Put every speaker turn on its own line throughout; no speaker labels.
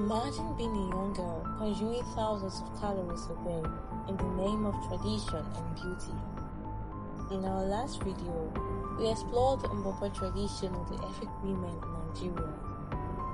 Imagine being a young girl consuming thousands of calories a day in the name of tradition and beauty. In our last video, we explored the Mbopa tradition of the Efik women in Nigeria,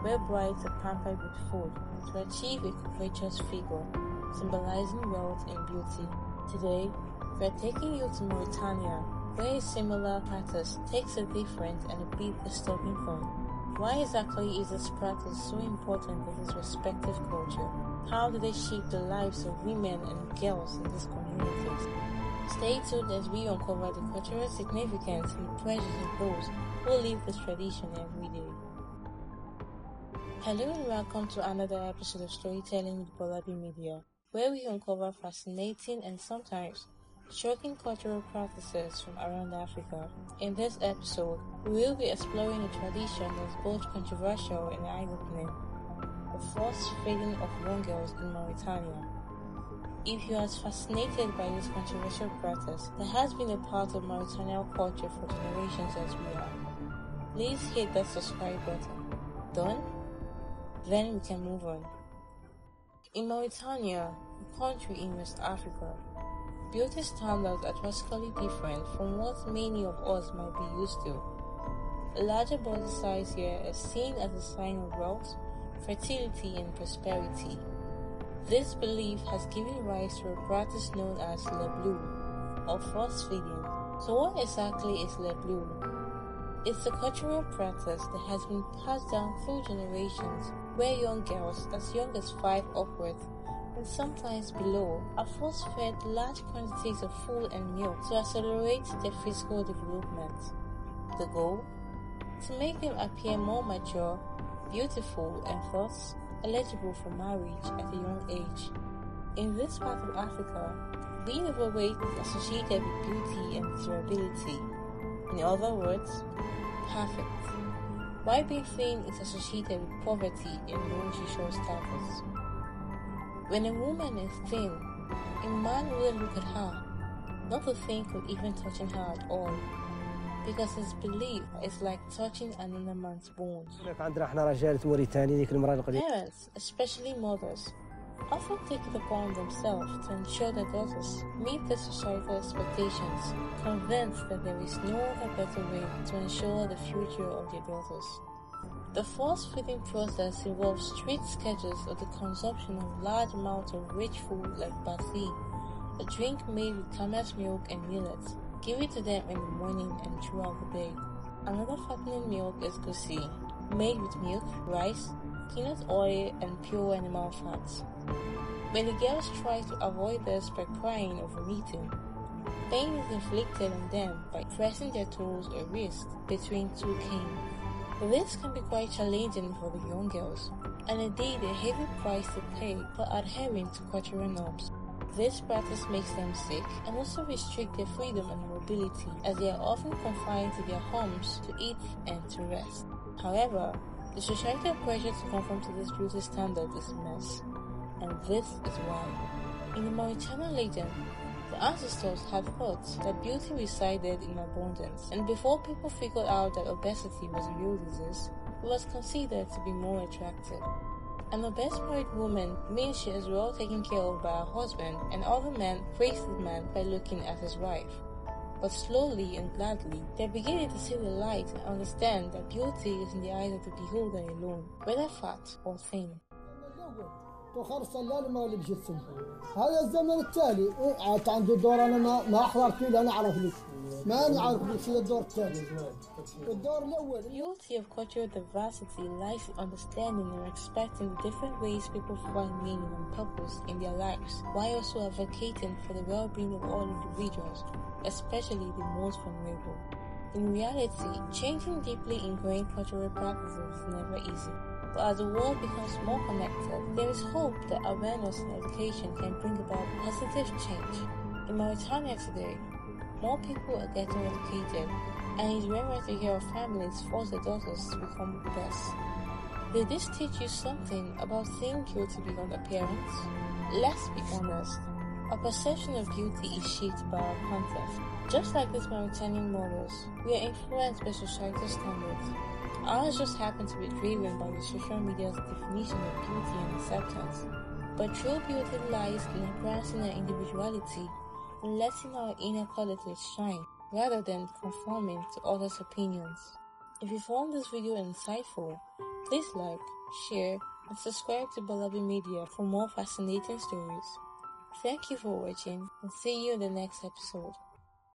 where brides are pampered with food to achieve a covetous figure, symbolizing wealth and beauty. Today, we are taking you to Mauritania, where a similar practice takes a different and a bit disturbing form. Why exactly is this practice so important in this respective culture? How do they shape the lives of women and girls in these communities? Stay tuned as we uncover the cultural significance and pressures of those who live this tradition every day. Hello and welcome to another episode of Storytelling with Bolabi Media, where we uncover fascinating and sometimes shocking cultural practices from around Africa. In this episode, we will be exploring a tradition that's both controversial and eye-opening, the forced feeding of young girls in Mauritania. If you are fascinated by this controversial practice that has been a part of Mauritanian culture for generations as we are, please hit that subscribe button. Done? Then we can move on. In Mauritania, a country in West Africa, Beauty standards are drastically different from what many of us might be used to. A larger body size here is seen as a sign of wealth, fertility, and prosperity. This belief has given rise to a practice known as Leblouh, or force feeding. So what exactly is Leblouh? It's a cultural practice that has been passed down through generations where young girls as young as five upwards and sometimes below, are force-fed large quantities of food and milk to accelerate their physical development. The goal? To make them appear more mature, beautiful, and thus eligible for marriage at a young age. In this part of Africa, being overweight is associated with beauty and desirability. In other words, perfect. While being thin is associated with poverty and low social status. When a woman is thin, a man will look at her, not to think of even touching her at all, because his belief is like touching another man's bones. Parents, especially mothers, often take it upon themselves to ensure their daughters meet the societal expectations, convinced that there is no other better way to ensure the future of their daughters. The force-feeding process involves strict schedules of the consumption of large amounts of rich food like basi, a drink made with camel's milk and millet, Give it to them in the morning and throughout the day. Another fattening milk is gusi, made with milk, rice, peanut oil, and pure animal fats. The girls try to avoid this by crying or vomiting, pain is inflicted on them by pressing their toes or wrists between two canes. This can be quite challenging for the young girls, and indeed a heavy price to pay for adhering to cultural norms. This practice makes them sick and also restrict their freedom and mobility as they are often confined to their homes to eat and to rest. However, the societal pressure to conform to this beauty standard is immense, and this is why. In the Mauritanian legend, the ancestors had thought that beauty resided in abundance, and before people figured out that obesity was a real disease, it was considered to be more attractive. An obese married woman means she is well taken care of by her husband, and other men praise the man by looking at his wife. But slowly and gladly, they're beginning to see the light and understand that beauty is in the eyes of the beholder alone, whether fat or thin.
وخر صلاني ما اللي بجسم هذا الزمن التالي عاد عنده دور انا ما ما حضرت فيه لا نعرف لك ما نعرف لك في الدور الثاني الدور الاول
Beauty of cultural diversity lies in understanding and respecting the different ways people find meaning and purpose in their lives, while also advocating for the well-being of all individuals, especially the most vulnerable. In reality, changing deeply ingrained cultural practices is never easy. But as the world becomes more connected, there is hope that awareness and education can bring about positive change. In Mauritania today, more people are getting educated, and it's very rare to hear of families force their daughters to become best. Did this teach you something about seeing beauty beyond appearance? Let's be honest. Our perception of beauty is shaped by our context. Just like these Mauritanian models, we are influenced by societal standards. Ours just happen to be driven by the social media's definition of beauty and acceptance. But true beauty lies in embracing our individuality and letting our inner qualities shine rather than conforming to others' opinions. If you found this video insightful, please like, share, and subscribe to Bolabi Media for more fascinating stories. Thank you for watching and see you in the next episode.